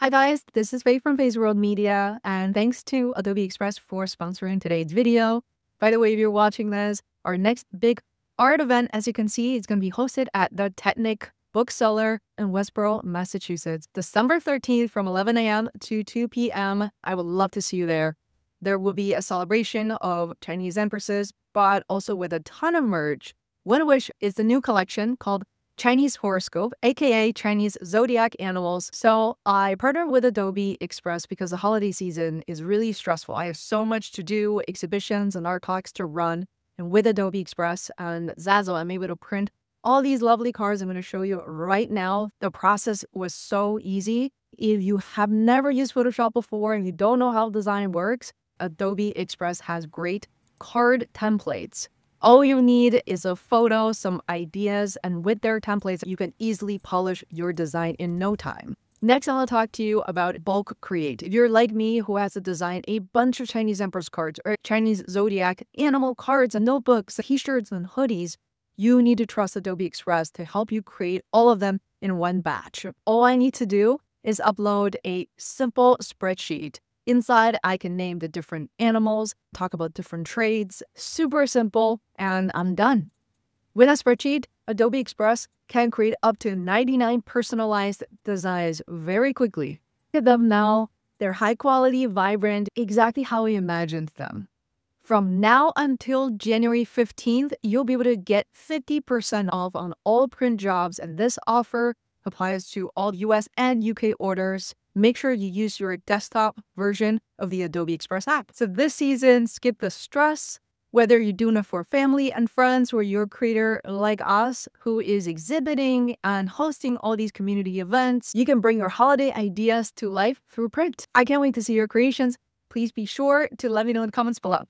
Hi guys, this is Fei from Feisworld Media, and thanks to Adobe Express for sponsoring today's video. By the way, if you're watching this, our next big art event, as you can see, is going to be hosted at the Tatnuck Bookseller in Westborough, Massachusetts, December 13th from 11 a.m. to 2 p.m. I would love to see you there. There will be a celebration of Chinese empresses, but also with a ton of merch, one of which is the new collection called Chinese horoscope, aka Chinese zodiac animals. So I partnered with Adobe Express because the holiday season is really stressful. I have so much to do, exhibitions and art talks to run. And with Adobe Express and Zazzle, I'm able to print all these lovely cards I'm going to show you right now. The process was so easy. If you have never used Photoshop before and you don't know how design works, Adobe Express has great card templates all you need is a photo, some ideas, and with their templates, you can easily polish your design in no time. Next, I'll talk to you about bulk create. If you're like me who has to design a bunch of Chinese Empress cards or Chinese Zodiac animal cards and notebooks, t-shirts and hoodies, you need to trust Adobe Express to help you create all of them in one batch. All I need to do is upload a simple spreadsheet Inside, I can name the different animals, talk about different trades. Super simple, and I'm done. With a spreadsheet, Adobe Express can create up to 99 personalized designs very quickly. Look at them now. They're high quality, vibrant, exactly how we imagined them. From now until January 15th, you'll be able to get 50% off on all print jobs, and this offer applies to all US and UK orders make sure you use your desktop version of the Adobe Express app. So this season, skip the stress, whether you're doing it for family and friends or you're a creator like us who is exhibiting and hosting all these community events, you can bring your holiday ideas to life through print. I can't wait to see your creations. Please be sure to let me know in the comments below.